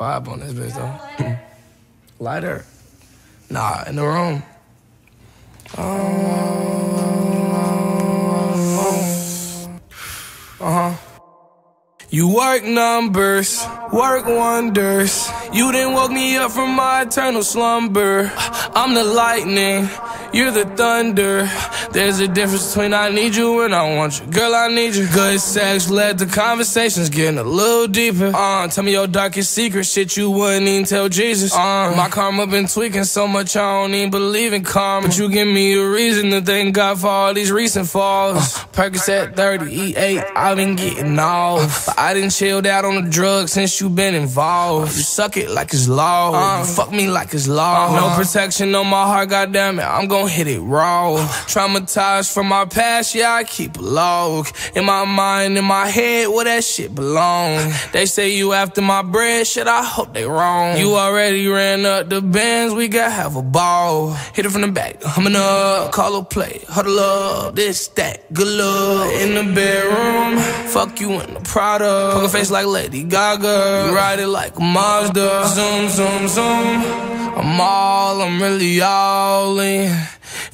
Vibe on this bitch though. Lighter. Nah, in the room. Uh huh. You work numbers, work wonders. You didn't woke me up from my eternal slumber. I'm the lightning, you're the thunder. There's a difference between I need you and I want you. Girl, I need you. Good sex led to conversations getting a little deeper. Uh, tell me your darkest secret, shit you wouldn't even tell Jesus. Uh, my karma been tweaking so much I don't even believe in karma. But you give me a reason to thank God for all these recent falls. Uh, Percocet 30, E8, I've been getting off. But I didn't chilled out on the drugs since you been involved. You suck it like it's law. Uh, you fuck me like it's law. No protection on my heart, goddamn it. I'm gon' hit it raw. Traumatized from my past, yeah, I keep a log. In my mind, in my head, where that shit belong. They say you after my bread, shit, I hope they wrong. You already ran up the bands, we gotta have a ball. Hit it from the back, humming up, call a play, huddle up, this, that, good luck. In the bedroom, fuck you in the product. Poker face like Lady Gaga, you ride it like a Mazda. Zoom, zoom, zoom. I'm all, I'm really all in.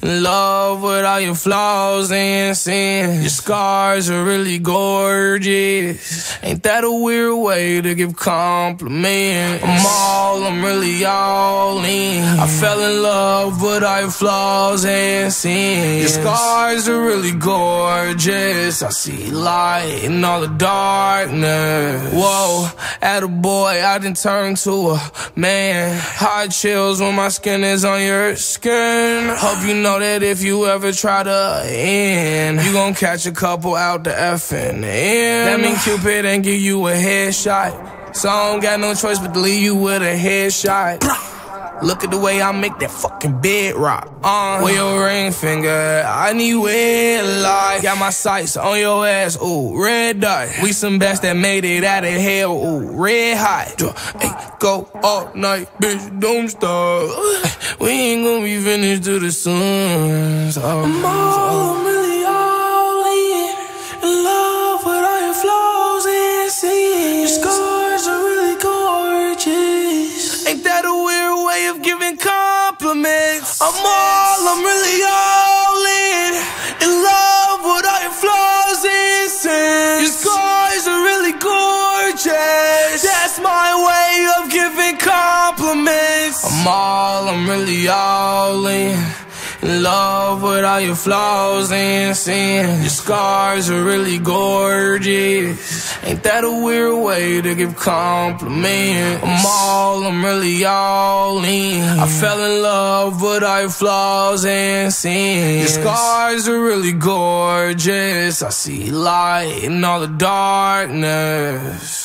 In love with all your flaws and sins. Your scars are really gorgeous. Ain't that a weird way to give compliments? I'm really all in. I fell in love with all your flaws and sins. Your scars are really gorgeous. I see light in all the darkness. Whoa, at a boy, I didn't turn to a man. Hot chills when my skin is on your skin. Hope you know that if you ever try to end, you gon' catch a couple out the effing end. That mean Cupid ain't give you a headshot. So I don't got no choice but to leave you with a headshot. Look at the way I make that fucking bed rock. Uh, with your ring finger, I need wet light. Got my sights on your ass, ooh, red dot. We some best that made it out of hell, ooh, red hot. Go all night, bitch, don't stop. We ain't gonna be finished till the sun. So, I'm all, I'm compliments? I'm all, I'm really all in. In love with all your flaws and sins. Your scars are really gorgeous. That's my way of giving compliments. I'm all, I'm really all in. In love with all your flaws and sins. Your scars are really gorgeous. Ain't that a weird way to give compliments? I'm all, I'm really all in. I fell in love with all your flaws and sins. Your scars are really gorgeous. I see light in all the darkness.